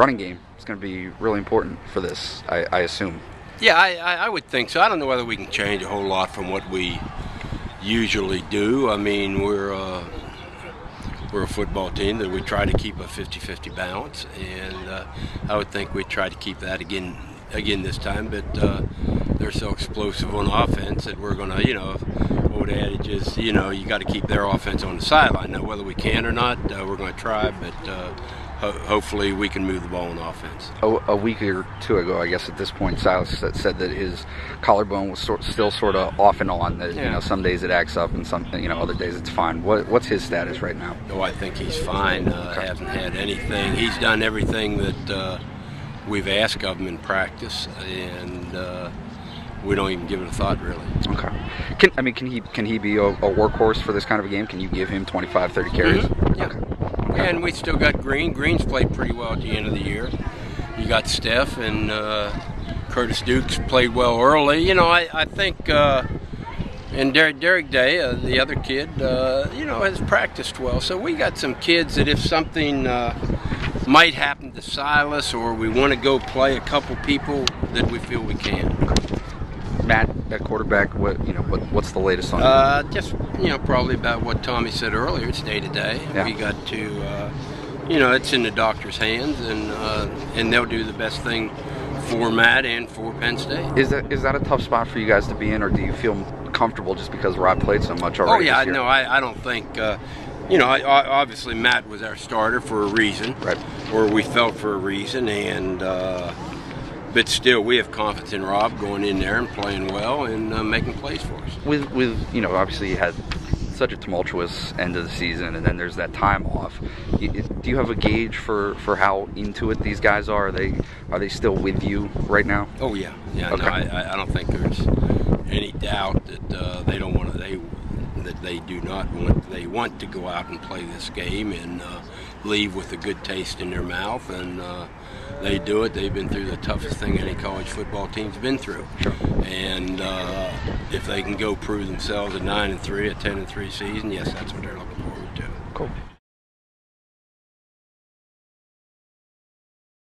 running game is going to be really important for this. I, I assume. Yeah, I, I, would think so. I don't know whether we can change a whole lot from what we usually do. I mean, we're uh, we're a football team that we try to keep a 50-50 balance, and uh, I would think we try to keep that again again this time. But uh, they're so explosive on offense that we're going to, you know, old adage is, you know, you got to keep their offense on the sideline. Now, whether we can or not, uh, we're going to try, but uh, ho- hopefully we can move the ball on offense. A, a week or two ago, I guess at this point, Silas said, said that his collarbone was sort, still sort of off and on. That you know, some days it acts up, and some you know other days it's fine. What what's his status right now? No, I think he's fine. Uh, hasn't had anything. He's done everything that uh, we've asked of him in practice, and uh, we don't even give it a thought, really. Okay. Can I mean can he can he be a, a workhorse for this kind of a game? Can you give him 25, 30 carries? Mhm. Yeah. Okay. And we still got Green. Green's played pretty well at the end of the year. You got Steph and uh, Curtis Dukes played well early. You know, I, I think, uh, and Derek, Derek Day, uh, the other kid, uh, you know, has practiced well. So we got some kids that if something uh, might happen to Silas or we want to go play a couple people, that we feel we can. Matt at quarterback. What you know? What what's the latest on? Uh, just you know, probably about what Tommy said earlier. It's day to day. We got to, uh, you know, it's in the doctor's hands, and uh, and they'll do the best thing for Matt and for Penn State. Is that is that a tough spot for you guys to be in, or do you feel comfortable just because Rob played so much already? Oh yeah, no, I, I don't think. Uh, you know, I, I- obviously Matt was our starter for a reason, Right. or we felt for a reason, and uh, but still, we have confidence in Rob going in there and playing well and uh, making plays for us. With with you know, obviously you had such a tumultuous end of the season, and then there's that time off. Do you have a gauge for for how into it these guys are? Are they are they still with you right now? Oh yeah, yeah. Okay. No, I, I- don't think there's any doubt that uh, they don't want to. They they do not want. They want to go out and play this game and uh, leave with a good taste in their mouth, and uh, they do it. They've been through the toughest thing any college football team's been through, Sure. and uh, if they can go prove themselves a nine and three, a ten and three season, yes, that's what they're looking forward to. Cool.